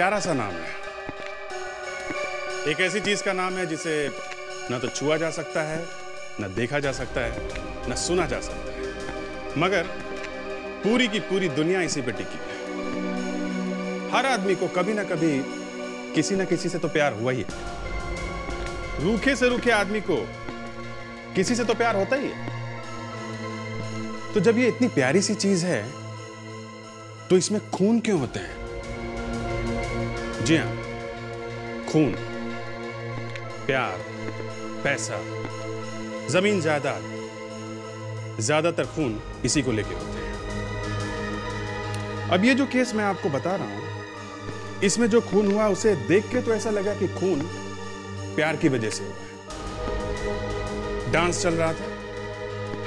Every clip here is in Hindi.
प्यारा सा नाम है। एक ऐसी चीज़ का नाम है जिसे ना तो छुआ जा सकता है, ना देखा जा सकता है, ना सुना जा सकता है। मगर पूरी की पूरी दुनिया इसी पे टिकी है। हर आदमी को कभी ना कभी किसी ना किसी से तो प्यार हुआ ही है। रूखे से रूखे आदमी को किसी से तो प्यार होता ही है। तो जब ये इतनी प्यारी सी चीज़ है तो इसमें खून क्यों होते हैं? जी हाँ खून, प्यार, पैसा, ज़मीन जायदाद, ज़्यादातर खून इसी को लेके होते हैं। अब ये जो केस मैं आपको बता रहा हूँ, इसमें जो खून हुआ, उसे देख के तो ऐसा लगा कि खून प्यार की वजह से हुआ डांस चल रहा था,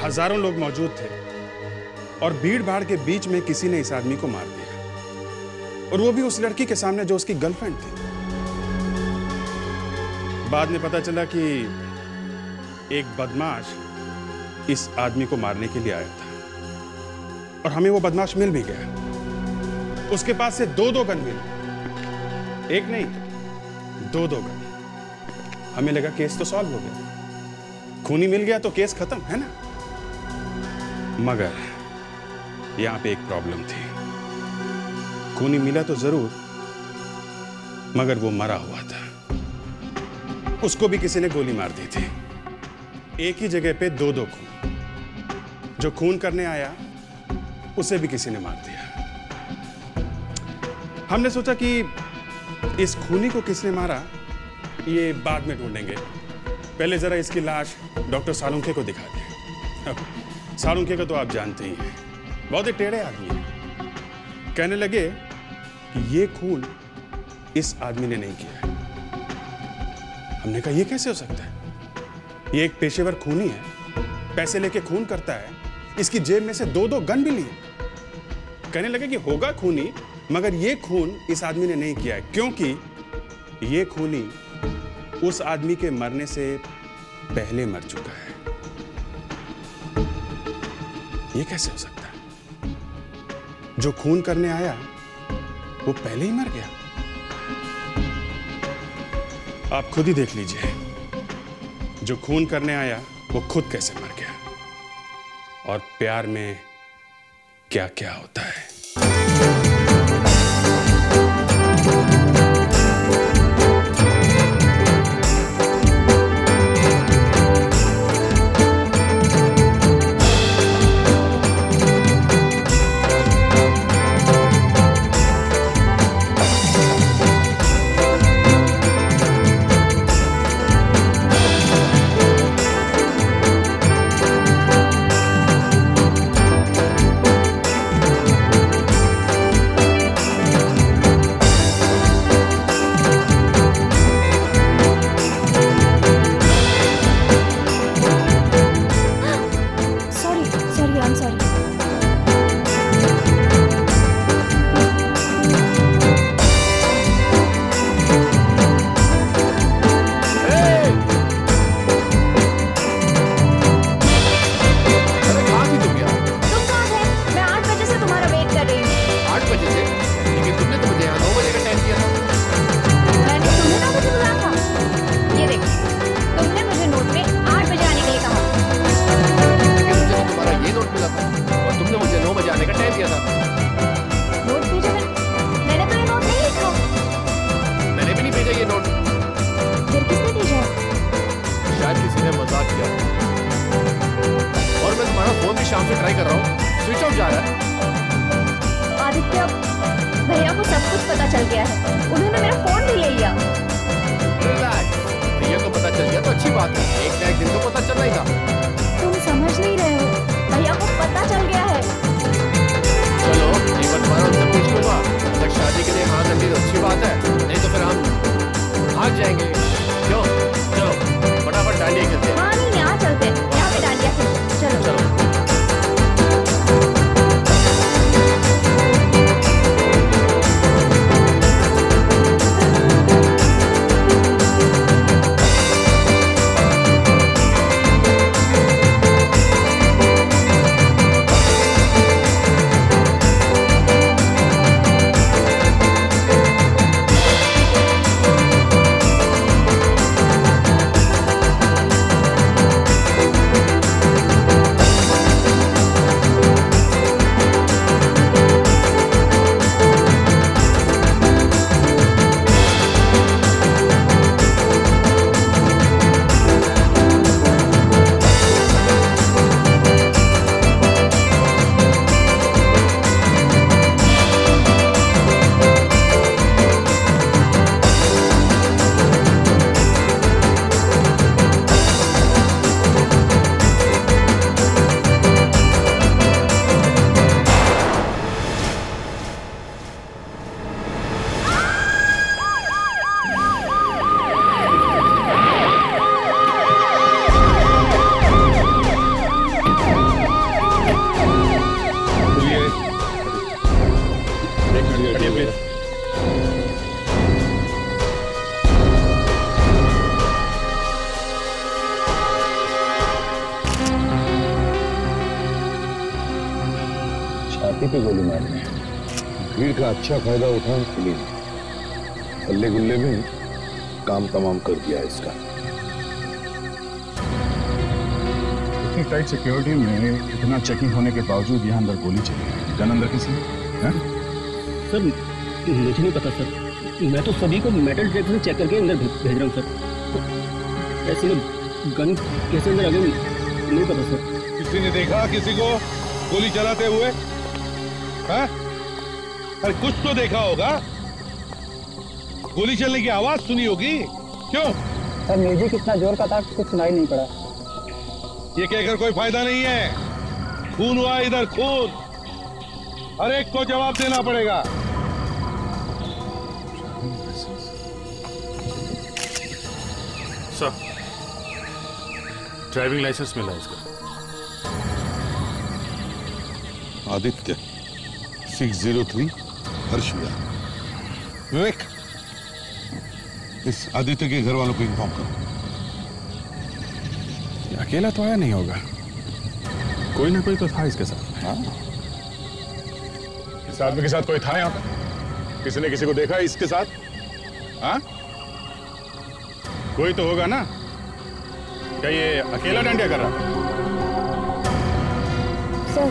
हज़ारों लोग मौजूद थे, और भीड़ भाड़ के बीच में किसी ने इस आदमी को मार दिया। और वो भी उस लड़की के सामने जो उसकी गर्लफ्रेंड थी। बाद में पता चला कि एक बदमाश इस आदमी को मारने के लिए आया था। और हमें वो बदमाश मिल भी गया। उसके पास से दो दो गन मिले। एक नहीं दो दो गन। हमें लगा केस तो सॉल्व हो गया। खूनी मिल गया तो केस खत्म, है ना? मगर यहाँ पे एक प्रॉब्लम थी। खूनी मिला तो ज़रूर, मगर वो मरा हुआ था। उसको भी किसी ने गोली मार दी थी। एक ही जगह पे दो दो खून। जो खून करने आया, उसे भी किसी ने मार दिया। हमने सोचा कि इस खूनी को किसने मारा, ये बाद में ढूंढेंगे। पहले जरा इसकी लाश डॉक्टर सालुंखे को दिखा दें। सालुंखे को तो आप जानते ही हैं। बहुत ही टेढ़े आदमी हैं। कहने लगे कि ये खून इस आदमी ने नहीं किया हमने कहा, ये कैसे हो सकता है? ये एक पेशेवर खूनी है, पैसे लेके खून करता है, इसकी जेब में से दो दो गन भी लिए कहने लगे कि होगा खूनी, मगर ये खून इस आदमी ने नहीं किया है, क्योंकि ये खूनी उस आदमी के मरने से पहले मर चुका है। ये कैसे हो सकता है? जो खून करने आया, वो पहले ही मर गया। आप खुद ही देख लीजिए, जो खून करने आया, वो खुद कैसे मर गया। और प्यार में क्या क्या होता है। शादी के लिए हाँ रखी तो अच्छी बात है, नहीं तो फिर हम भाग जाएँगे। अच्छा फ़ायदा उठाऊं खुली हल्ले गुल्ले में काम तमाम कर दिया इसका। इतनी टाइट सिक्योरिटी में इतना चेकिंग होने के बावजूद यहाँ अंदर गोली चली। गन अंदर किसी सर मुझे नहीं पता सर। मैं तो सभी को मेटल डिटेक्टर से चेक करके अंदर भेज रहा हूँ सर। ऐसे में गन कैसे अंदर आ गई नहीं पता सर। किसी ने देखा किसी को गोली चलाते हुए? हाँ? अरे कुछ तो देखा होगा। गोली चलने की आवाज़ सुनी होगी। क्यों? सर म्यूज़िक इतना ज़ोर का था कुछ सुनाई नहीं पड़ा। ये कहकर कोई फ़ायदा नहीं है। खून हुआ इधर खून। हर एक को जवाब देना पड़ेगा। सर ड्राइविंग लाइसेंस मिला इसका। Aditya six zero three Harsh Vihar Vivek इस आदित्य के घर वालों को इन्फॉर्म करो। अकेला तो आया नहीं होगा। कोई ना कोई तो था इसके साथ। हाँ? इस आदमी के साथ कोई था यहाँ पे किसी ने किसी को देखा इसके साथ? हाँ? कोई तो होगा ना? क्या ये अकेला डांडिया कर रहा था सर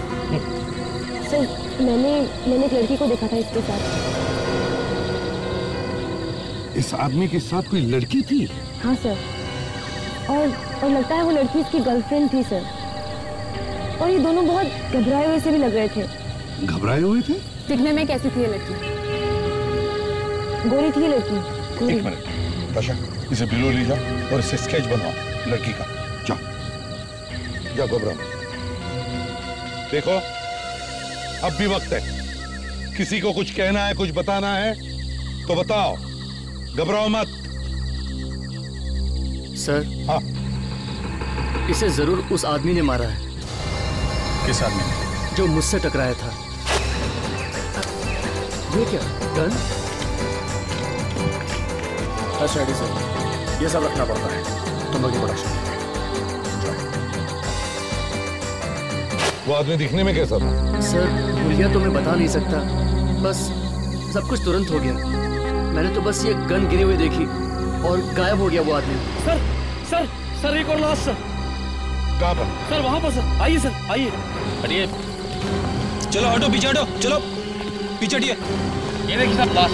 सर मैंने मैंने एक लड़की को देखा था इसके साथ। इस आदमी के साथ कोई लड़की थी? हाँ सर। और और लगता है वो लड़की इसकी गर्लफ्रेंड थी सर। और ये दोनों बहुत घबराए हुए से भी लग रहे थे। घबराए हुए थे? दिखने में कैसी थी ये लड़की? गोरी थी ये लड़की। गोरी। एक मिनट। बाशा इसे बिलो ले जाओ और इसे स्केच बनवाओ लड़की का। जाओ। जाओ घबराओ देखो अब भी वक्त है। किसी को कुछ कहना है कुछ बताना है तो बताओ। घबराओ मत। सर। हाँ। इसे ज़रूर उस आदमी ने मारा है। किस आदमी ने? जो मुझसे टकराया था। ये क्या? गन रेडी सर ये सब रखना पड़ता है। तुम लोग बड़ा शौक वो आदमी दिखने में कैसा था? सर भूलिया तो मैं बता नहीं सकता। बस सब कुछ तुरंत हो गया। मैंने तो बस ये गन गिरी हुई देखी और गायब हो गया वो आदमी। सर सर सर एक और लाश सर। कहाँ पर? सर वहाँ पर सर। आइए सर आइए। हटिए। चलो हटो पीछे हटो। चलो पीछे हटिए। ये देखिए सर लाश।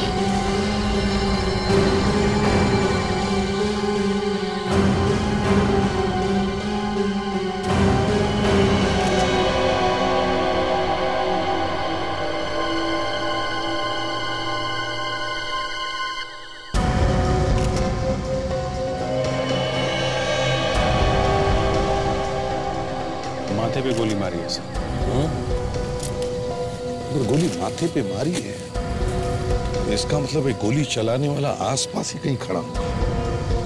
इसका मतलब है गोली चलाने वाला आसपास ही कहीं खड़ा होगा।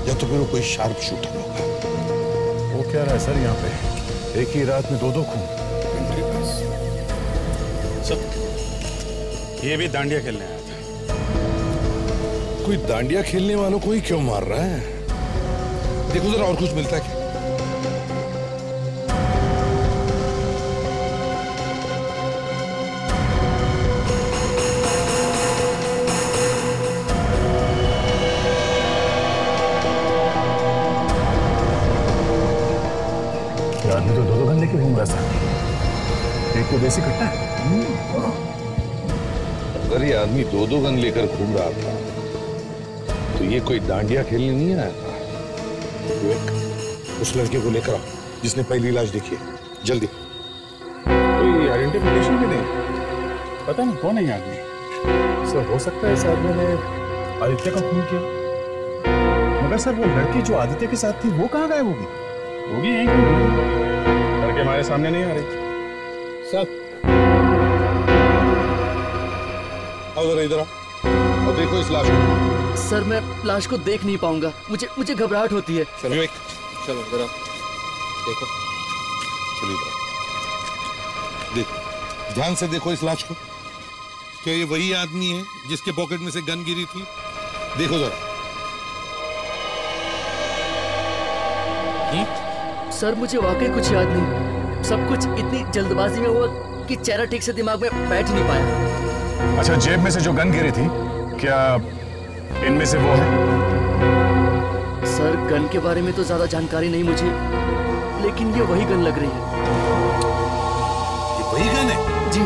या तो फिर वो कोई शार्प शूटर होगा। वो क्या रहा है सर यहाँ पे? एक ही रात में दो दो खून ये भी दांडिया खेलने आया था। कोई दांडिया खेलने वालों को ही क्यों मार रहा है? देखो जरा और कुछ मिलता है क्या? अगर ये आदमी दो दो गन लेकर घूम रहा था तो ये कोई डांडिया खेलने नहीं आया था? विवेक उस लड़के को लेकर आओ जिसने पहली लाश देखी है। जल्दी। कोई आइडेंटिफिकेशन भी नहीं? पता नहीं कौन है ये आदमी। सर हो सकता है इस आदमी ने आदित्य का खून किया। मगर सर वो लड़की जो आदित्य के साथ थी वो कहाँ गायब होगी? होगी यहीं। लड़के हमारे सामने नहीं आ रही। सर आओ जरा इधर आओ। और देखो इस लाश को। सर मैं लाश को देख नहीं पाऊँगा। मुझे मुझे घबराहट होती है। चलो विवेक चलो जरा देखो। चलिए इधर। देखो। ध्यान से देखो इस लाश को। क्या ये वही आदमी है जिसके पॉकेट में से गन गिरी थी? देखो जरा। सर मुझे वाकई कुछ याद नहीं। सब कुछ इतनी जल्दबाजी में हुआ कि चेहरा ठीक से दिमाग में बैठ नहीं पाया। अच्छा जेब में से जो गन गिरी थी क्या इनमें से वो है? सर गन के बारे में तो ज़्यादा जानकारी नहीं मुझे लेकिन ये वही गन लग रही है। ये वही गन है? जी।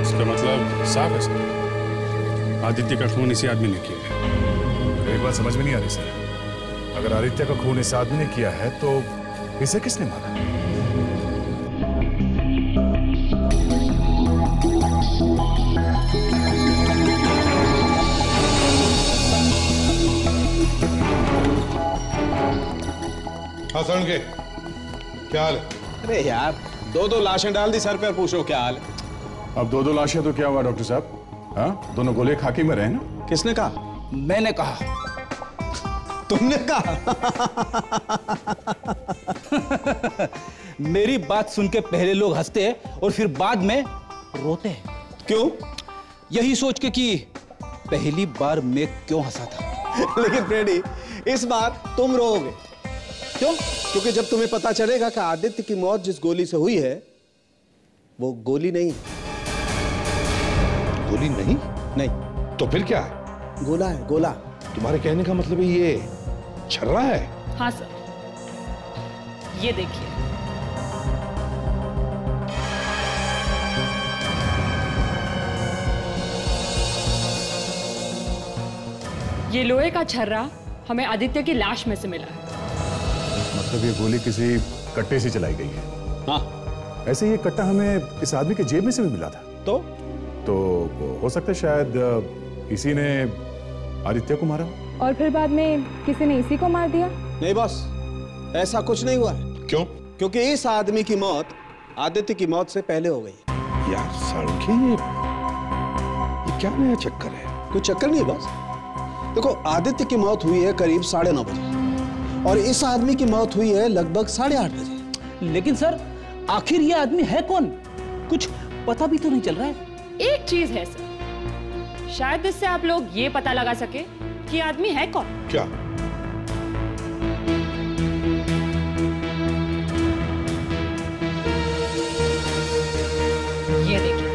इसका मतलब साफ़ है सर। आदित्य का खून इसी आदमी ने किया है। एक बात समझ में नहीं आ रही सर। अगर आदित्य का खून इस आदमी ने किया है तो इसे किसने मारा? हाँ के। क्या हाल अरे यार दो दो लाशें डाल दी सर पर पूछो क्या हाल अब दो दो लाशें तो क्या हुआ डॉक्टर साहब? हाँ? दोनों गोले खाकी में रहे ना? किसने कहा? मैंने कहा। तुमने कहा? मेरी बात सुन के पहले लोग हँसते हैं और फिर बाद में रोते हैं। क्यों? यही सोच के कि पहली बार मैं क्यों हंसा था? लेकिन फ्रेडी इस बार तुम रोओगे। क्यों? क्योंकि जब तुम्हें पता चलेगा कि आदित्य की मौत जिस गोली से हुई है वो गोली नहीं गोली नहीं? नहीं। तो फिर क्या? है गोला है गोला। तुम्हारे कहने का मतलब है ये छर्रा है? हाँ सर। ये देखिए। ये लोहे का छर्रा हमें आदित्य की लाश में से मिला है। मतलब ये गोली किसी कट्टे से चलाई गई है। हाँ। ऐसे ये कट्टा हमें इस आदमी के जेब में से भी मिला था। तो? तो हो सकता है शायद इसी ने आदित्य को मारा। और फिर बाद में किसी ने इसी को मार दिया? नहीं बॉस ऐसा कुछ नहीं हुआ है। क्यों? क्योंकि इस आदमी की मौत आदित्य की मौत से पहले हो गई। यार सड़के ये ये क्या नया चक्कर है? कोई चक्कर नहीं है बॉस। देखो आदित्य की मौत हुई है करीब साढ़े नौ बजे। और इस आदमी की मौत हुई है लगभग साढ़े आठ बजे। लेकिन सर आखिर ये आदमी है कौन? कुछ पता भी तो नहीं चल रहा है। एक चीज़ है सर। शायद इससे आप लोग ये पता लगा सके कि आदमी है कौन। क्या? ये देखिए।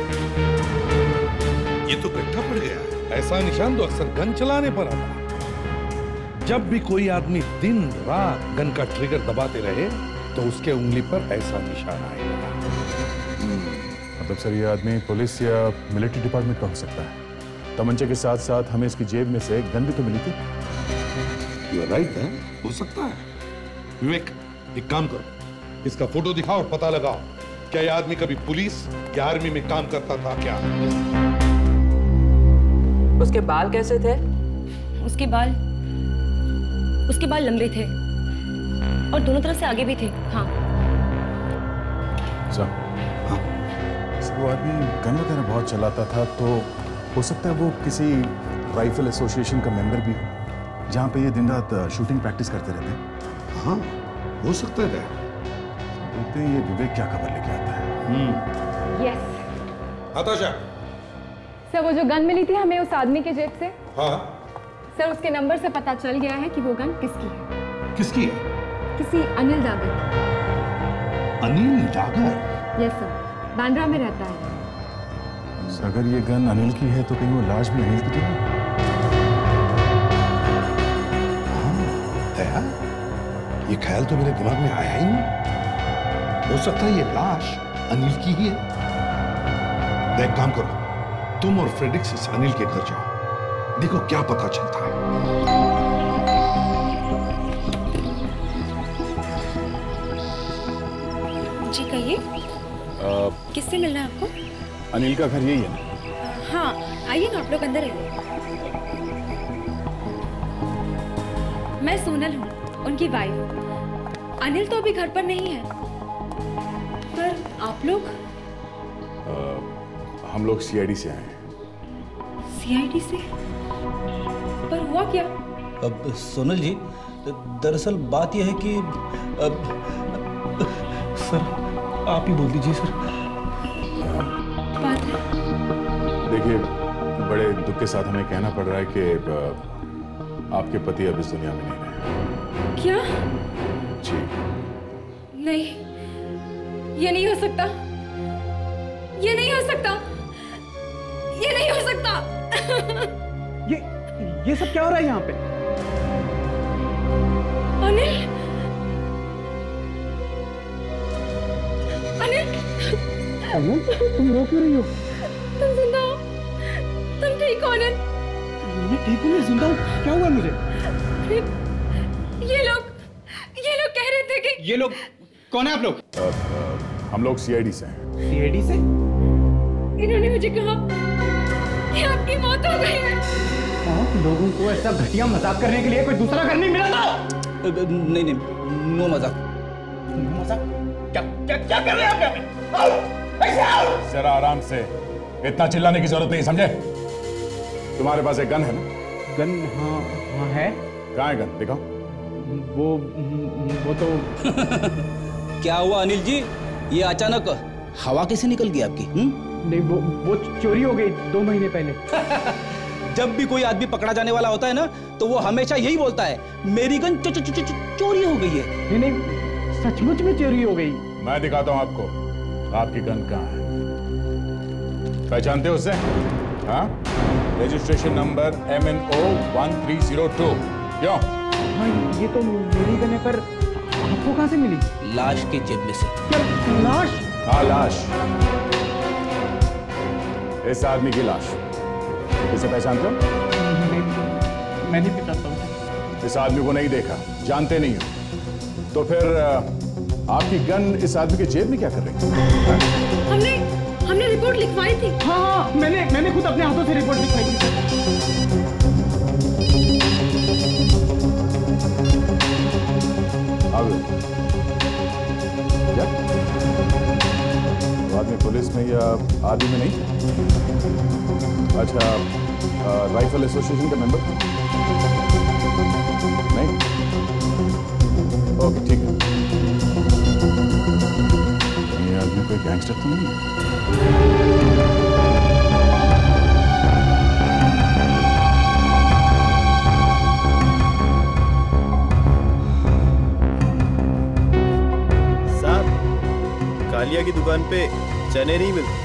ये तो गड्ढा पड़ गया है। ऐसा निशान तो अक्सर गन चलाने पर आता है। जब भी कोई आदमी दिन रात गन का ट्रिगर दबाते रहे तो उसके उंगली पर ऐसा निशान आएगा मतलब सर ये आदमी पुलिस या मिलिट्री डिपार्टमेंट का हो सकता है। तमंचे के साथ साथ हमें इसकी जेब में से गन भी तो मिली थी। यू राइट है हो सकता है। विवेक एक काम करो। इसका फ़ोटो दिखाओ और पता लगाओ क्या यह आदमी कभी पुलिस या आर्मी में काम करता था क्या? उसके बाल कैसे थे? उसके बाल उसके बाल लंबे थे। और दोनों तरफ़ से आगे भी थे। हाँ। सर। सर वो आदमी गन वगैरह बहुत चलाता था तो हो सकता है वो किसी राइफल एसोसिएशन का मेंबर भी हो जहाँ पे ये दिन रात शूटिंग प्रैक्टिस करते रहते हैं। हाँ हो सकता है। बोलते हैं ये विवेक क्या खबर लेके आता है। यस हताशा सर वो जो गन मिली थी हमें उस आदमी के जेब से? हाँ। सर उसके नंबर से पता चल गया है कि वो गन किसकी है? किसकी है? किसी अनिल डागर अनिल डागर यस सर बांद्रा में रहता है। सर, अगर ये गन अनिल की है तो कहीं वो लाश भी अनिल की तो दया ये ख्याल तो मेरे दिमाग में आया ही नहीं। हो सकता है ये लाश अनिल की ही है। एक काम करो तुम और फ्रेडिक्स अनिल के घर जाओ। देखो क्या पता चलता है? जी कहिए। किससे मिलना है आपको? अनिल का घर यही है। ना हाँ आइए ना आप लोग अंदर आइए। मैं सोनल हूँ उनकी वाइफ अनिल तो अभी घर पर नहीं है। पर आप लोग? हम लोग सीआईडी से आए हैं। सीआईडी से? हुआ क्या? अब सोनल जी दरअसल बात यह है कि अब, सर आप ही बोल दीजिए सर। बात है? देखिए बड़े दुख के साथ हमें कहना पड़ रहा है कि आपके पति अब इस दुनिया में नहीं रहे। क्या? जी। नहीं। ये नहीं हो सकता। ये नहीं हो सकता। ये नहीं हो सकता। ये सब क्या हो रहा है यहाँ पे? अनिल? अनिल? तुम रो क्यों रही हो? तुम ज़िंदा हो। तुम ठीक हो अनिल? मैं ठीक हूँ मैं ज़िंदा हूँ। क्या हुआ मुझे? ये लोग ये लोग कह रहे थे कि ये लोग कौन है आप लोग? अ, अ, हम लोग सीआईडी से हैं। सीआईडी से? इन्होंने मुझे कहा कि आपकी मौत हो गई है। आप लोगों को ऐसा घटिया मज़ाक करने के लिए कोई दूसरा घर नहीं मिला था? नहीं नहीं नो मज़ाक। मज़ाक? क्या क्या क्या कर रहे हैं आप। जरा आराम से। इतना चिल्लाने की ज़रूरत नहीं समझे? तुम्हारे पास एक गन है ना? गन? हाँ हाँ है। कहाँ है गन? दिखाओ। वो वो तो क्या हुआ अनिल जी? ये अचानक हवा कैसे निकल गई आपकी हुँ? नहीं वो वो चोरी हो गई दो महीने पहले। जब भी कोई आदमी पकड़ा जाने वाला होता है ना तो वो हमेशा यही बोलता है मेरी गन चो, चो, चो, चो, चोरी हो गई है। नहीं नहीं सचमुच में चोरी हो गई। मैं दिखाता हूँ आपको आपकी गन कहाँ है। पहचानते हो उसे? हाँ? Registration number M N O one three zero two क्यों? हाँ ये तो मेरी गन है पर आपको कहाँ से मिली? लाश के जेब में से। क्या लाश? हाँ लाश। इस आदमी की लाश। इसे पहचानते हो? मैं नहीं पहचानता हूँ। इस आदमी को नहीं देखा जानते नहीं हो। तो फिर आपकी गन इस आदमी के जेब में क्या कर रही है? हमने हमने रिपोर्ट लिखवाई थी। हाँ हाँ मैंने मैंने खुद अपने हाथों से रिपोर्ट लिखवाई थी। अब आदमी पुलिस में या आर्मी में नहीं? अच्छा राइफल एसोसिएशन का मेंबर? नहीं? ओके, ठीक है। ये आदमी कोई गैंगस्टर तो नहीं कालिया की दुकान पे चने नहीं मिलते,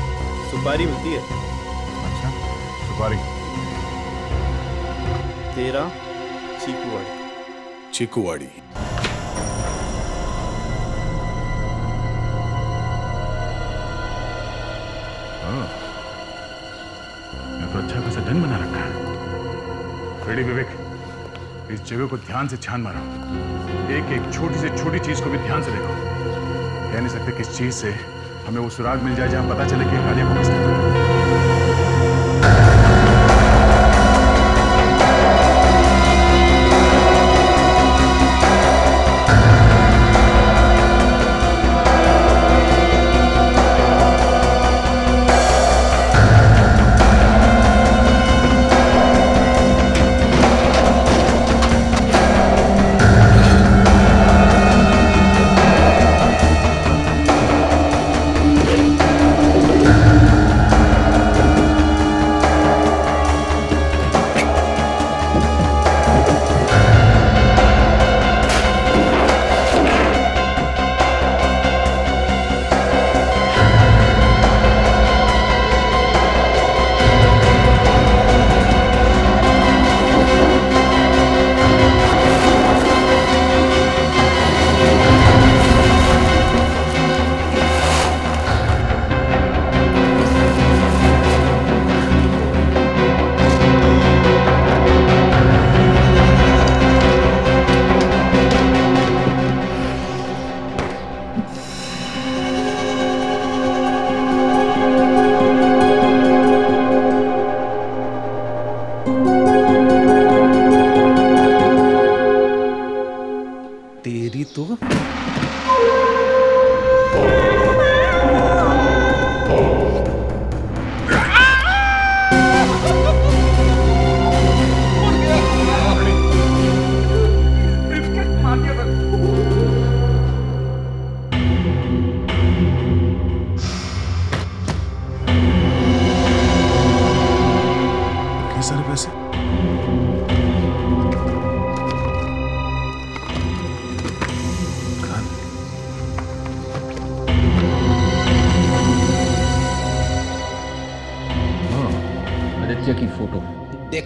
सुपारी मिलती है। सुपारी तेरा चीकूवाड़ी। चिकुवाड़ी। हाँ। तो अच्छा खासा डन बना रखा है। रेडी विवेक इस जगह को ध्यान से छान मारो। एक एक छोटी से छोटी चीज़ को भी ध्यान से देखो। कह नहीं सकते किस चीज़ से हमें वो सुराग मिल जाए जहाँ पता चले कि कालिया को किसने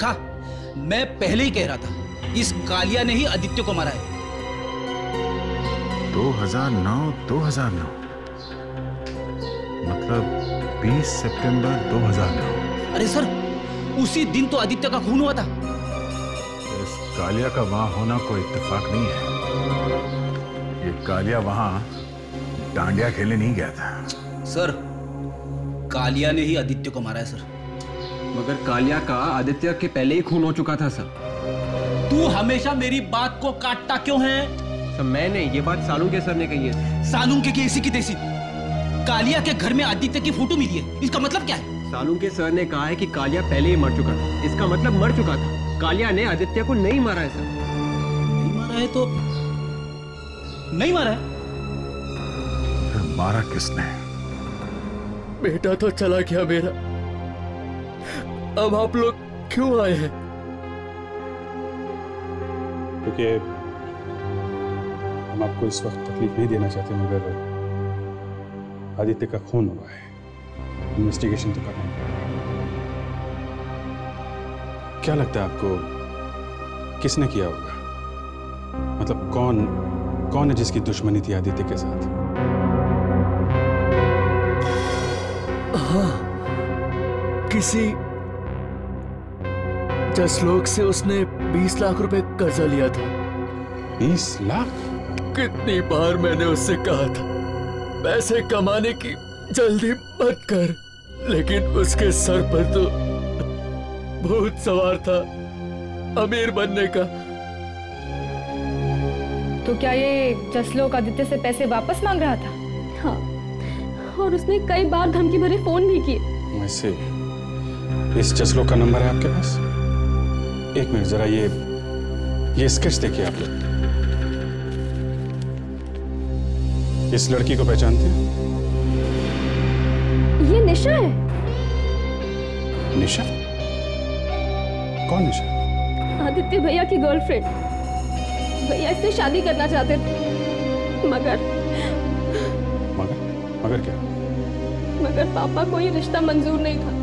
मारा। मैं पहले ही कह रहा था इस कालिया ने ही आदित्य को मारा है। 2009 2009 मतलब 20 सितंबर 2009 अरे सर उसी दिन तो आदित्य का खून हुआ था। इस कालिया का वहाँ होना कोई इत्तेफाक नहीं है। ये कालिया वहाँ डांडिया खेलने नहीं गया था। सर कालिया ने ही आदित्य को मारा है सर। मगर कालिया का आदित्य के पहले ही खून हो चुका था सर। तू हमेशा मेरी बात को काटता क्यों है? सर मैंने ये बात सालू के सर ने कही है। सालुंके के की ऐसी की तैसी कालिया के घर में आदित्य की फ़ोटो मिली है। इसका मतलब क्या है? सालुंके सर ने कहा है कि कालिया पहले ही मर चुका था। इसका मतलब मर चुका था। कालिया ने आदित्य को नहीं मारा है सर। नहीं मारा है तो नहीं मारा है? मारा किसने? बेटा तो चला गया मेरा। अब आप लोग क्यों आए हैं? क्योंकि हम आपको इस वक्त तकलीफ़ नहीं देना चाहते मगर आदित्य का खून हुआ है। इन्वेस्टिगेशन तो करना क्या लगता है आपको किसने किया होगा? मतलब कौन कौन है जिसकी दुश्मनी थी आदित्य के साथ? हाँ किसी जसलोक से उसने 20 लाख रुपए कर्जा लिया था। 20 लाख? कितनी बार मैंने उससे कहा था पैसे कमाने की जल्दी मत कर। लेकिन उसके सर पर तो भूत सवार था अमीर बनने का। तो क्या ये जसलोक आदित्य से पैसे वापस मांग रहा था? हाँ और उसने कई बार धमकी भरे फ़ोन भी किए वैसे इस जसलोक का नंबर है आपके पास? एक मिनट जरा ये ये स्केच देखिए आप लोग। इस लड़की को पहचानते हैं? ये निशा है। निशा? कौन निशा? आदित्य भैया की गर्लफ्रेंड भैया इससे शादी करना चाहते थे। मगर मगर? मगर क्या? मगर पापा को ये रिश्ता मंजूर नहीं था।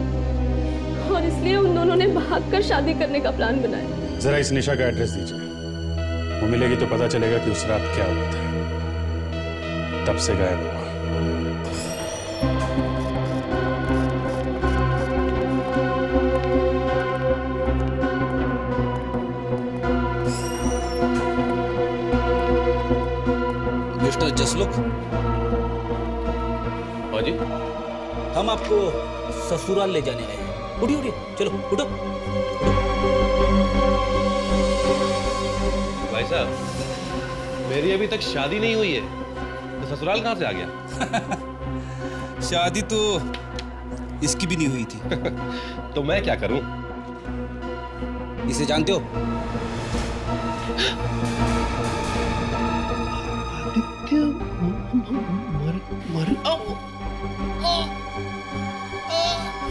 इसलिए उन दोनों ने भागकर शादी करने का प्लान बनाया। जरा इस निशा का एड्रेस दीजिए। वो मिलेगी तो पता चलेगा कि उस रात क्या हुआ था। तब से गायब हुआ। मिस्टर जसलोक? हाँ जी। हम आपको ससुराल ले जाने आए। हैं उठिए उठिए चलो उठो भाई साहब मेरी अभी तक शादी नहीं हुई है तो ससुराल कहाँ से आ गया शादी तो इसकी भी नहीं हुई थी तो मैं क्या करूँ इसे जानते हो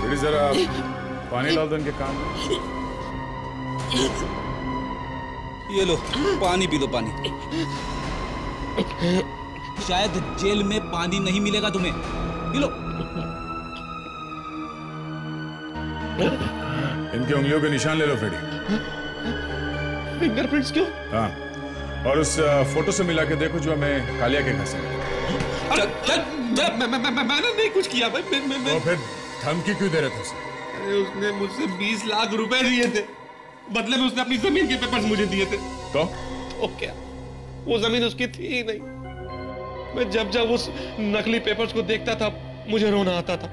बेटी जरा पानी डाल दो इनके कान में। ये लो पानी पी लो पानी। शायद जेल में पानी नहीं मिलेगा तुम्हें। पी लो। इनकी उंगलियों के निशान ले लो फेडी। फिंगरप्रिंट्स क्यों? हाँ। और उस फ़ोटो से मिला के देखो जो हमें कालिया के घर से मैं मैं मैं मैंने नहीं कुछ किया भाई। मैं मैं तो फिर धमकी क्यों दे रहे थे उसे? अरे उसने मुझसे 20 लाख रुपए दिए थे। बदले में उसने अपनी ज़मीन के पेपर्स मुझे दिए थे। तो? तो क्या? वो ज़मीन उसकी थी ही नहीं। मैं जब जब उस नकली पेपर्स को देखता था मुझे रोना आता था।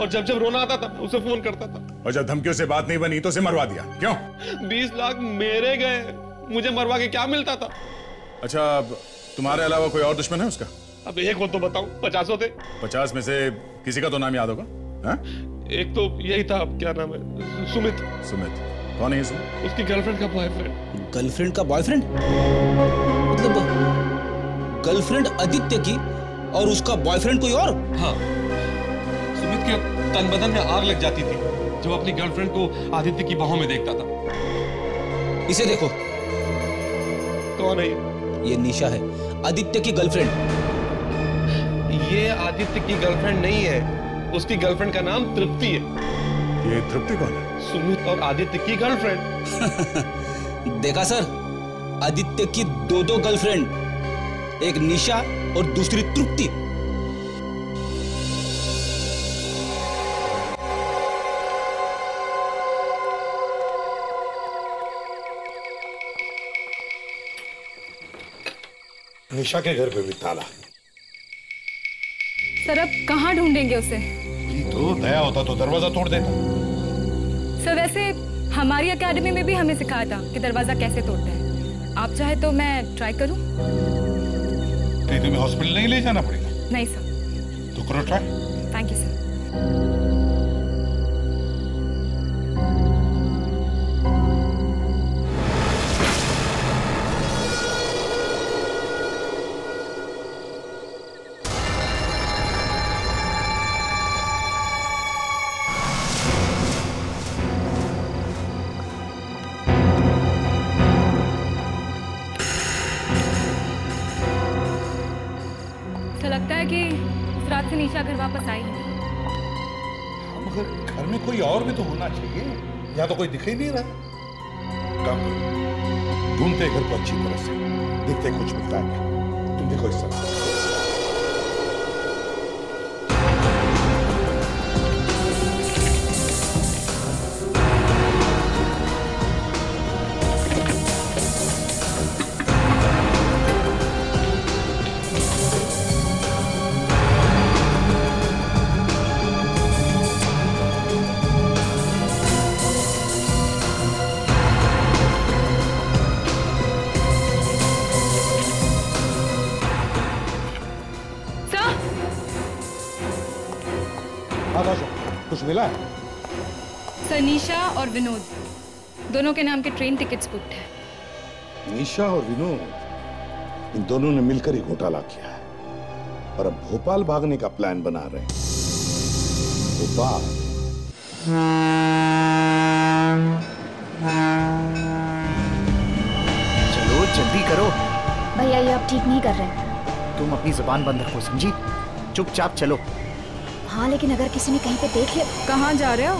और जब जब रोना आता था उसे फ़ोन करता था। और जब धमकियों से बात नहीं बनी तो उसे मरवा दिया। क्यों? 20 लाख मेरे गए। मुझे मरवा के क्या मिलता था? अच्छा अब तुम्हारे अलावा कोई और दुश्मन है उसका? अब एक हो तो बताऊँ पचासों थे। पचास में से किसी का तो नाम याद होगा? हाँ? एक तो यही था क्या नाम है? सुमित। सुमित। कौन है सुमित? उसकी गर्लफ्रेंड का बॉयफ्रेंड गर्लफ्रेंड का बॉयफ्रेंड मतलब गर्लफ्रेंड आदित्य की और उसका बॉयफ्रेंड कोई और? हाँ। सुमित के तन बदन में आग लग जाती थी जब अपनी गर्लफ्रेंड को आदित्य की बाहों में देखता था। इसे देखो। कौन है ये? ये निशा है। आदित्य की गर्लफ्रेंड ये आदित्य की गर्लफ्रेंड नहीं है। उसकी गर्लफ्रेंड का नाम तृप्ति है। ये तृप्ति कौन है? सुमित और आदित्य की गर्लफ्रेंड देखा सर? आदित्य की दो दो गर्लफ्रेंड एक निशा और दूसरी तृप्ति। निशा के घर पे भी ताला। सर अब कहाँ ढूंढेंगे उसे? तो दया होता तो दरवाज़ा तोड़ देता। सर वैसे हमारी अकेडमी में भी हमें सिखाया था कि दरवाज़ा कैसे तोड़ते हैं। आप चाहे तो मैं ट्राई करूँ। नहीं तुम्हें हॉस्पिटल नहीं ले जाना पड़ेगा? नहीं सर तो करो ट्राई थैंक यू सर से निशा घर वापस आई। ही, मगर घर में कोई और भी तो होना चाहिए। या तो कोई दिख ही नहीं रहा। काम ढूंढते घर को अच्छी तरह से। देखते कुछ मिलता है तुम देखो इस तरह दोनों के नाम के ट्रेन टिकट्स बुकड है। निशा और विनोद इन दोनों ने मिलकर ही घोटाला किया है और अब भोपाल भागने का प्लान बना रहे हैं। भोपाल। चलो जल्दी करो। भैया ये आप ठीक नहीं कर रहे तुम अपनी ज़ुबान बंद रखो समझी? चुपचाप चलो। हाँ लेकिन अगर किसी ने कहीं पे देख लिया कहाँ जा रहे हो?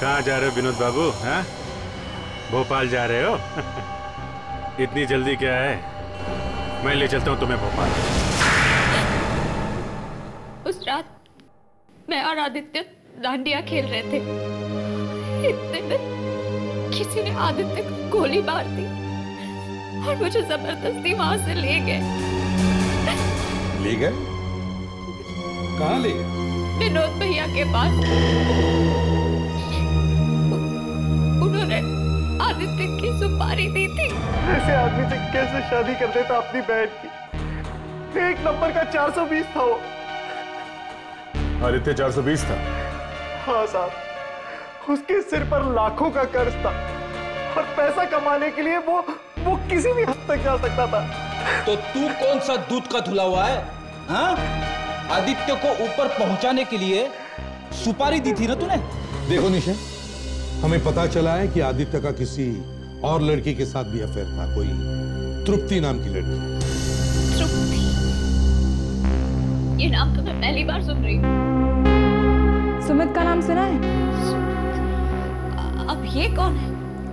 कहाँ जा रहे हो विनोद बाबू हैं? भोपाल जा रहे हो? इतनी जल्दी क्या है? मैं ले चलता हूँ तुम्हें भोपाल। उस रात मैं और आदित्य डांडिया खेल रहे थे। इतने में किसी ने आदित्य को गोली मार दी और मुझे ज़बरदस्ती वहाँ से ले गए। ले गए? कहाँ ले गए? विनोद भैया के पास। आदित्य की सुपारी दी थी। ऐसे आदमी से कैसे शादी कर देता अपनी बहन की? एक नंबर का 420 था वो। आदित्य 420 था? हाँ साहब उसके सिर पर लाखों का कर्ज था और पैसा कमाने के लिए वो वो किसी भी हद तक जा सकता था। तो तू कौन सा दूध का धुला हुआ है? हाँ? आदित्य को ऊपर पहुँचाने के लिए सुपारी दी थी ना तूने? देखो निशा हमें पता चला है कि आदित्य का किसी और लड़की के साथ भी अफेयर था कोई तृप्ति नाम की लड़की। तृप्ति? ये नाम तो मैं पहली बार सुन रही हूँ। सुमित का नाम सुना है? अब ये कौन है?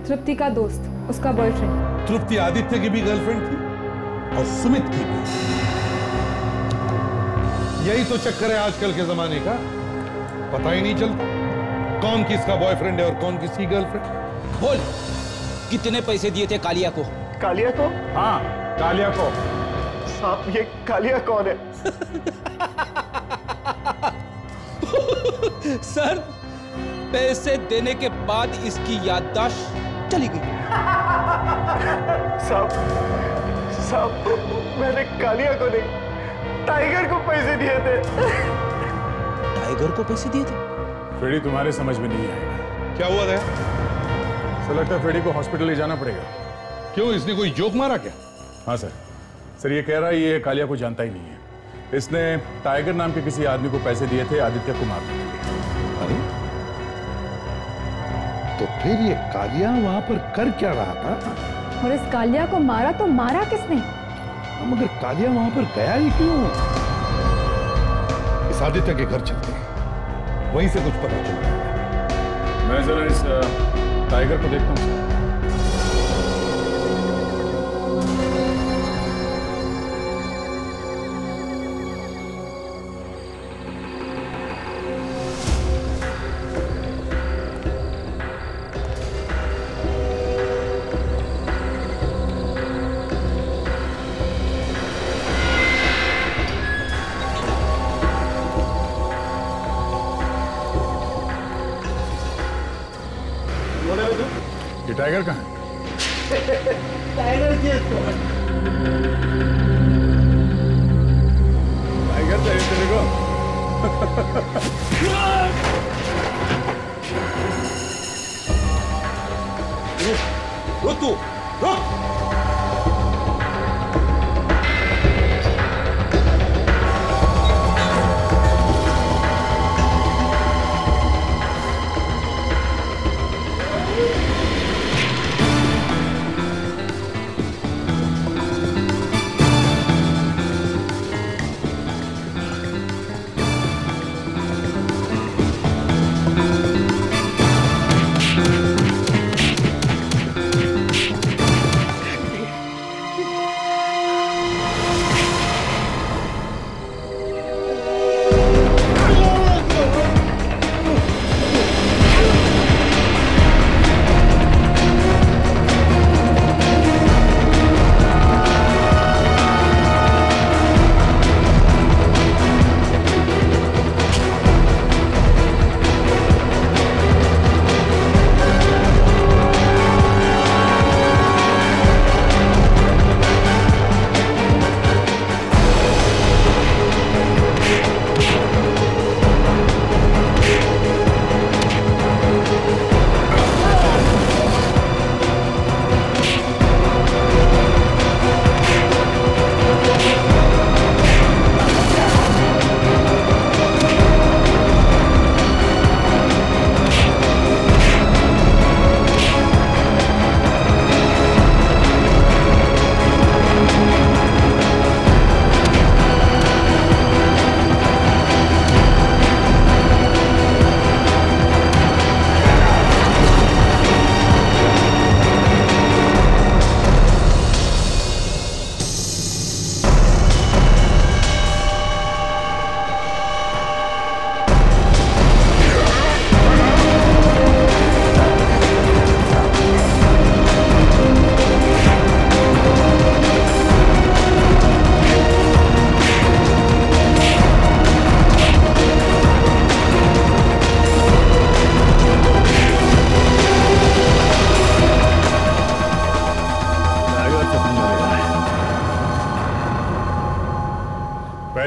तृप्ति का दोस्त उसका बॉयफ्रेंड तृप्ति आदित्य की भी गर्लफ्रेंड थी और सुमित की भी। यही तो चक्कर है आजकल के जमाने का। पता ही नहीं चलता। कौन किसका बॉयफ्रेंड है और कौन किसकी गर्लफ्रेंड बोल। कितने पैसे दिए थे कालिया को? कालिया को? हाँ। कालिया को। साहब ये कालिया कौन है? सर पैसे देने के बाद इसकी याददाश्त चली गई। साहब साहब मैंने कालिया को नहीं टाइगर को पैसे दिए थे। टाइगर को पैसे दिए थे? फ्रेडी तुम्हारे समझ में नहीं आएगा। क्या हुआ था? सर लगता है फ्रेडी को हॉस्पिटल ले जाना पड़ेगा। क्यों? इसने कोई जोक मारा क्या? हाँ सर। सर ये कह रहा है ये कालिया को जानता ही नहीं है। इसने टाइगर नाम के किसी आदमी को पैसे दिए थे आदित्य को मारने के लिए। अरे तो फिर ये कालिया वहाँ पर कर क्या रहा था? और इस कालिया को मारा तो मारा किसने? मगर कालिया वहाँ पर गया ही क्यों? इस आदित्य के घर चलते हैं। वहीं से कुछ पता चलेगा मैं जरा इस टाइगर को देखता हूँ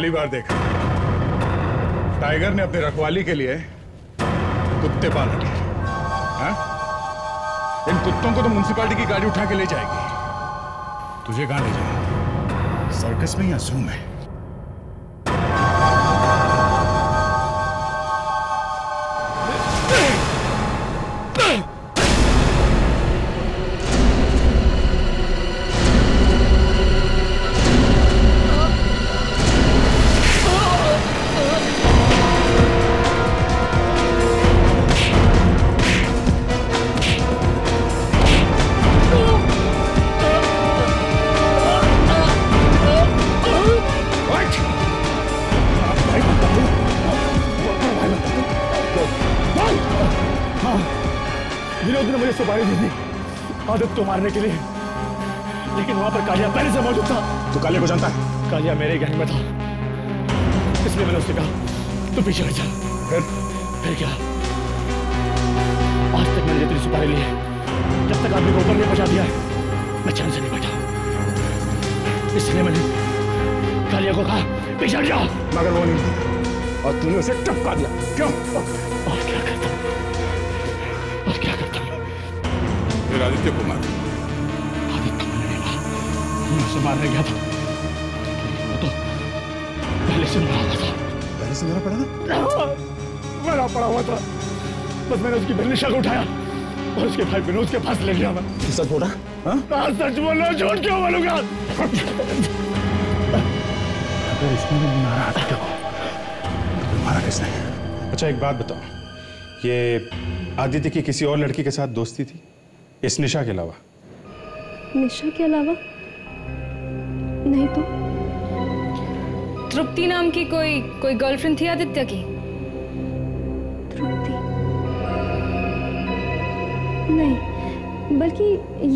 पहली बार देखा। टाइगर ने अपनी रखवाली के लिए को मारने के लिए। लेकिन वहाँ पर कालिया पहले से मौजूद था। तू कालिया को जानता है? कालिया मेरे गैंग में था। इसलिए मैंने उससे कहा तू पीछे हट जा। फिर? फिर क्या? आज तक मैंने जितनी सुपारी ली है जब तक आदमी को ऊपर नहीं पहुँचा दिया है मैं चैन से नहीं बैठा। इसलिए मैंने कालिया को कहा पीछे हट जा। मगर वो नहीं। और तूने उसे टपका दिया। क्या? फिर आदित्य को मार मैं उसे मारने गया था। वो तो पहले से मरा हुआ था। पहले से मरा पड़ा था। मरा पड़ा हुआ था बस मैंने उसकी बहन को उठाया और उसके भाई विनोद के पास ले गया मैं सच बोल रहा हाँ सच बोल झूठ क्यों बोलूँगा? अगर इसने भी मारा आदित्य को मारा किसने? अच्छा एक बात बताओ। ये आदित्य की किसी और लड़की के साथ दोस्ती थी? इस निशा के अलावा। निशा के अलावा? नहीं तो? तृप्ति नाम की कोई कोई गर्लफ्रेंड थी आदित्य की? तृप्ति? नहीं बल्कि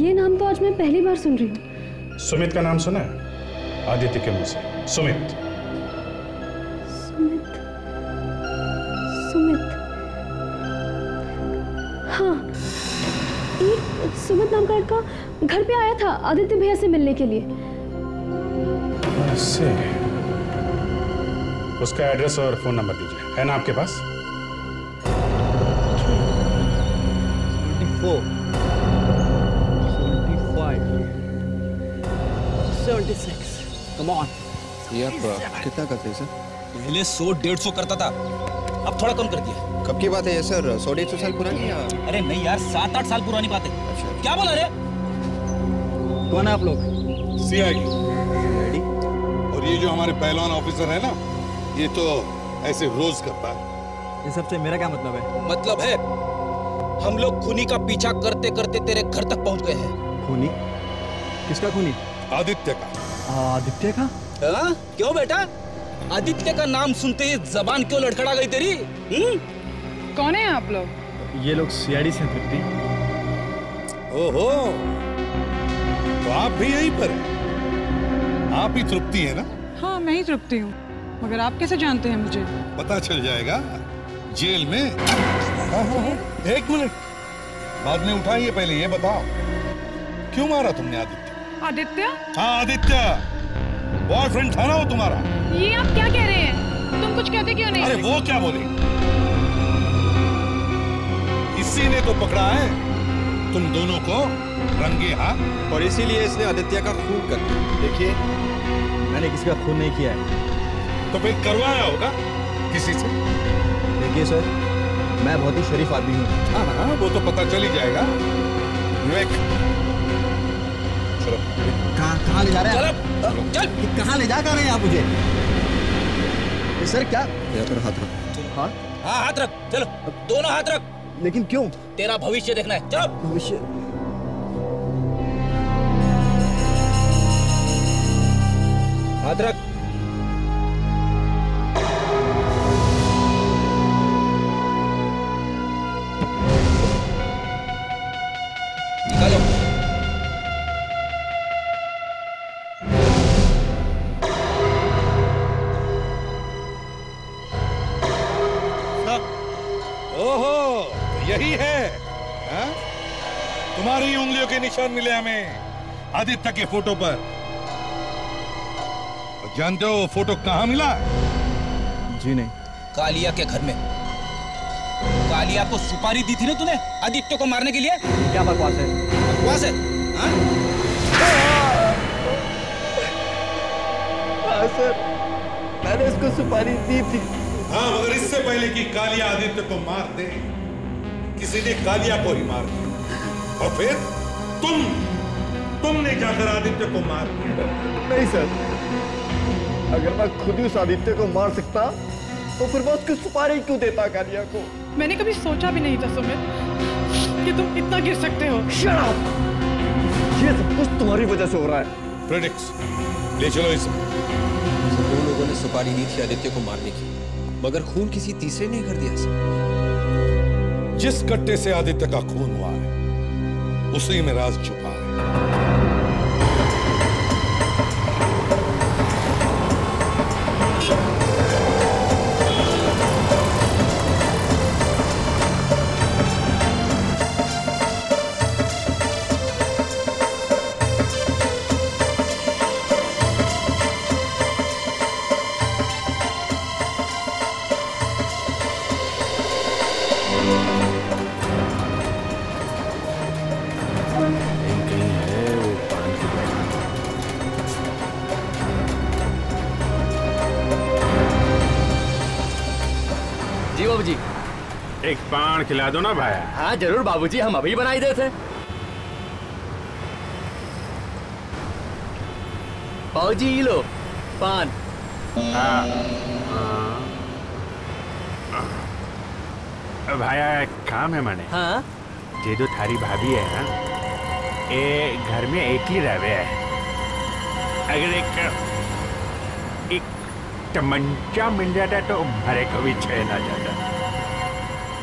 ये नाम तो आज मैं पहली बार सुन रही हूँ। सुमित का नाम सुना है? आदित्य के मुँह से। सुमित। सुमित? सुमित? हाँ सुमित नाम का लड़का घर पे आया था आदित्य भैया से मिलने के लिए। उसका एड्रेस और फ़ोन नंबर दीजिए। है ना आपके पास? 74 75 76 कम ऑन ये आप कितना करते हैं सर? पहले सौ डेढ़ सौ करता था। अब थोड़ा कम कर दिया। कब की बात है ये सर? सौ डेढ़ सौ साल पुरानी या? अरे नहीं यार सात आठ साल पुरानी बात है। अच्छा। क्या बोला रे कौन है आप लोग? सीआईडी और ये जो हमारे पहलवान ऑफिसर है ना ये तो ऐसे रोज करता है। इन सबसे मेरा क्या मतलब है? मतलब है हम लोग खूनी का पीछा करते करते तेरे घर तक पहुँच गए हैं। खूनी? किसका खूनी? आदित्य का। आदित्य का? हाँ? क्यों बेटा? आदित्य का नाम सुनते ही जबान क्यों लड़खड़ा गई तेरी? हम्म? कौन है आप लोग? ये लोग सीआईडी से तृप्ति। ओहो तो आप भी यहीं पर हैं? आप ही तृप्ति है ना? हाँ मैं ही तृप्ति हूँ मगर आप कैसे जानते हैं मुझे? पता चल जाएगा जेल में। हाँ, हाँ, हाँ, एक मिनट। बाद में उठाइए पहले ये बताओ। क्यों मारा तुमने आदित्य? आदित्य? हाँ आदित्य। बॉयफ्रेंड था ना वो तुम्हारा। ये आप क्या कह रहे हैं? तुम कुछ कहते क्यों नहीं? अरे वो क्या बोले? इसी ने तो पकड़ा है। तुम दोनों को रंगे हाथ। और इसीलिए इसने आदित्य का खून कर दिया। देखिए मैंने किसी का खून नहीं किया है। तो फिर करवाया होगा किसी से? देखिए सर मैं बहुत ही शरीफ आदमी हूँ। हाँ हाँ वो तो पता चल ही जाएगा। विवेक चलो। कहाँ कहाँ ले जा रहे हैं चल। चल। कहाँ ले जा कर रहे हैं आप मुझे? सर क्या? पर हाथ रखो। हाँ हाँ हाथ रख। चलो दोनों हाथ रख। लेकिन क्यों? तेरा भविष्य देखना है। चलो। भविष्य। हाथ मिले हमें। आदित्य के फ़ोटो पर। और जानते हो फ़ोटो कहाँ मिला? जी नहीं। कालिया के घर में। कालिया को सुपारी दी थी ना तूने आदित्य को मारने के लिए? क्या बकवास है? बकवास है? हाँ? हाँ सर। मैंने उसको सुपारी दी थी। हाँ मगर इससे पहले कि कालिया आदित्य को मार दे किसी ने कालिया को ही मार दिया। और फिर? तुम तुमने जाकर आदित्य को मार दिया। नहीं सर। अगर मैं खुद ही उस आदित्य को मार सकता तो फिर मैं उसकी सुपारी क्यों देता कालिया को? मैंने कभी सोचा भी नहीं था सुमित कि तुम इतना गिर सकते हो। ये सब कुछ तुम्हारी वजह से हो रहा है। प्रेडिक्स ले चलो इसे दो लोगों ने सुपारी दी थी आदित्य को मारने की। मगर खून किसी तीसरे ने कर दिया सर। जिस कट्टे से आदित्य का खून हुआ है उसी में राज छुपा। है खिला दो ना भाया। हाँ ज़रूर बाबूजी हम अभी बनाई दे थे बाबूजी ये लो पान। हाँ। भाया काम है मने। हाँ। ये जो थारी भाभी है ना ये घर में एक ही रहे है। अगर एक एक तमंचा मिल जाता तो भरे कभी चैन आ जाता।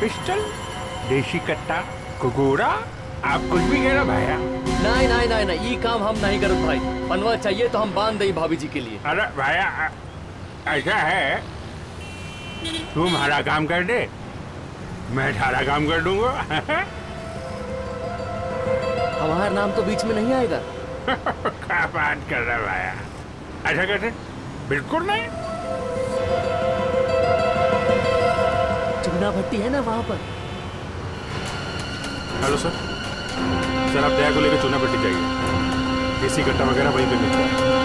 पिस्टल? देसी कट्टा कुकुरा आप कुछ भी कह रहे हो भाया। नहीं नहीं नहीं नहीं ये काम हम नहीं करत भाई। बनवा चाहिए तो हम बाँध दई भाभी जी के लिए। अरे भाया ऐसा है तू हमारा काम कर दे मैं सारा काम कर दूँगा। हमारा नाम तो बीच में नहीं आएगा। क्या बात कर रहा भाया? ऐसा कैसे? बिल्कुल नहीं। चूना भट्टी है ना वहाँ पर? Hello sir. सर, आप दया को लेकर चूना पट्टी जाइए। देसी गट्टा वगैरह वहीं पे मिलता है।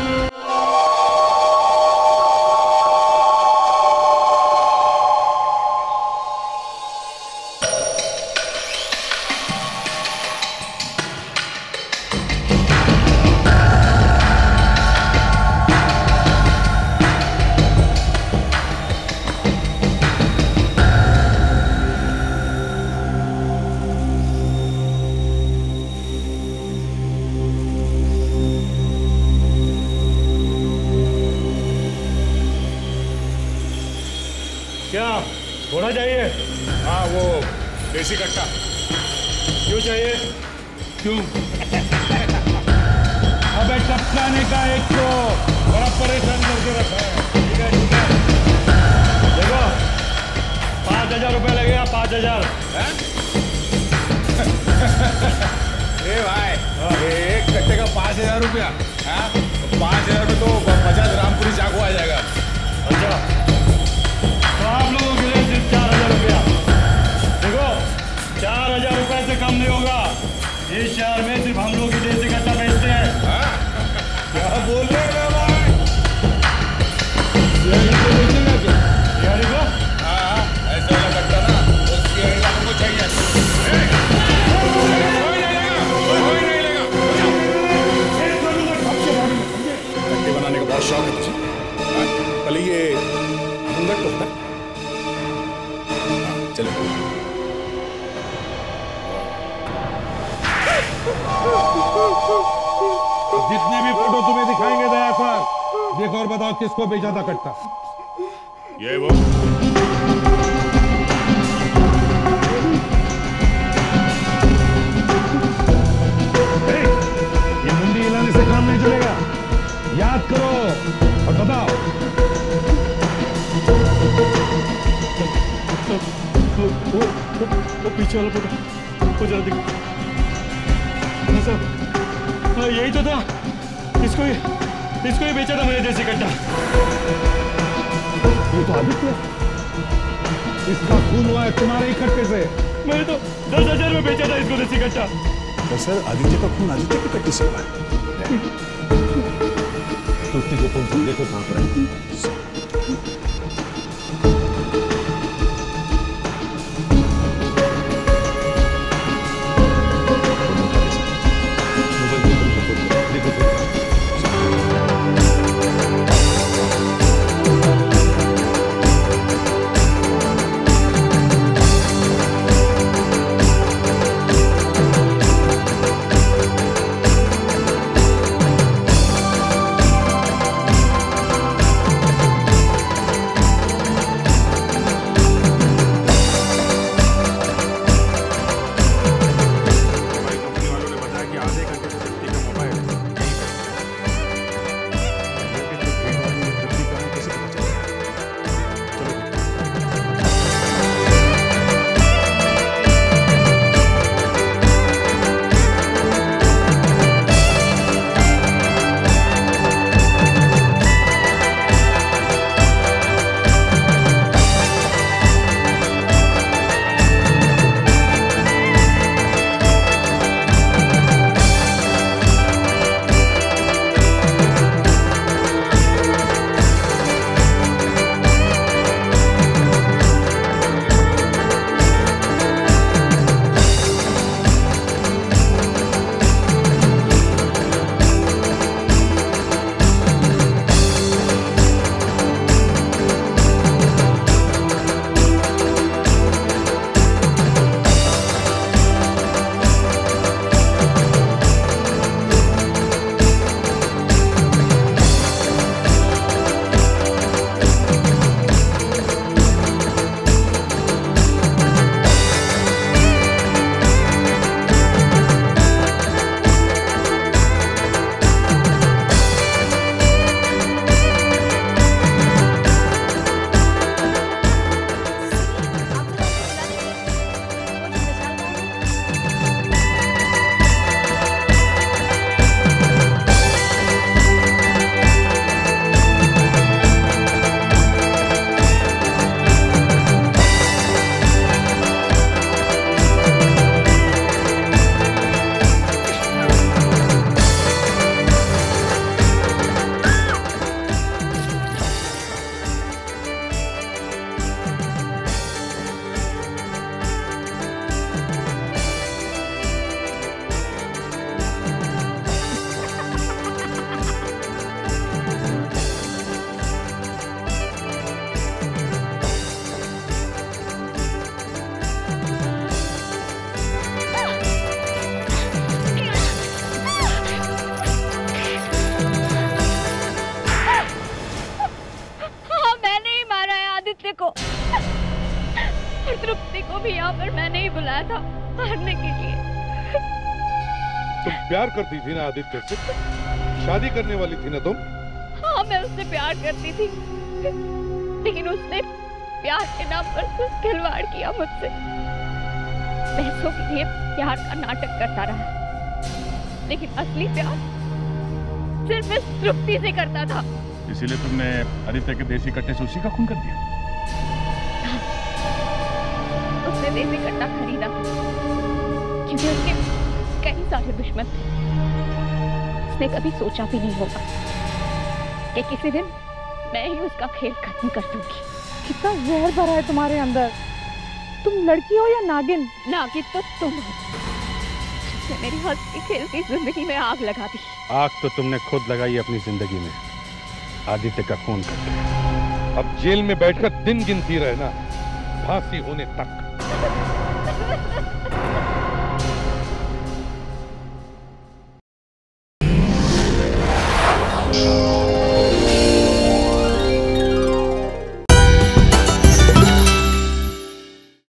कट्टा क्यों चाहिए? क्यों? अबे टपकाने का एक तो बड़ा परेशान करके रखा है। ठीक है ठीक है। देखो पाँच हज़ार रुपये लगेगा पाँच हज़ार। ए भाई। एक कट्टे का पाँच हज़ार रुपया। हाँ? पाँच हज़ार में तो पचास रामपुरी चाकू आ जाएगा। क्या जितने भी फ़ोटो तुम्हें दिखाएँगे दया सर देखो और बताओ किसको बेचा था कट्टा ये वो। ये मुंडी हिलाने से काम नहीं चलेगा। याद करो और बताओ। वो, पीछे वाला फ़ोटो वो जरा दिखा। हाँ सर हाँ यही तो था। इसको ही इसको ही बेचा था मैंने देसी कट्टा। ये तो आदित्य। इसका खून हुआ है तुम्हारे ही कट्टे से। मैंने तो दस हज़ार में बेचा था इसको देसी कट्टा। तो सर आदित्य का खून आदित्य की कट्टी से हुआ है। तो उसकी को फ़ोन देखो कहाँ पर है? प्यार करती थी ना आदित्य से। शादी करने वाली थी ना तुम? हाँ मैं उससे प्यार करती थी। लेकिन उसने प्यार के नाम पर खिलवाड़ किया मुझसे। पैसों के लिए प्यार का नाटक करता रहा। लेकिन असली प्यार सिर्फ़ इस तृप्ति से करता था। इसीलिए तुमने आदित्य के देसी कट्टे से उसी का खून कर दिया। उसने देसी कट्टा खरीदा। क्योंकि उसके सारे दुश्मन। थे उसने कभी सोचा भी नहीं होगा कि किसी दिन मैं ही उसका खेल खत्म कर दूँगी। कितना जहर भरा है तुम्हारे अंदर। तुम लड़की हो या नागिन? नागिन तो तुम हो जिसने मेरी हंसती खेलती ज़िंदगी में आग लगा दी। आग तो तुमने खुद लगाई अपनी ज़िंदगी में। आदित्य का खून करके अब जेल में बैठकर दिन गिनती रहना फांसी होने तक।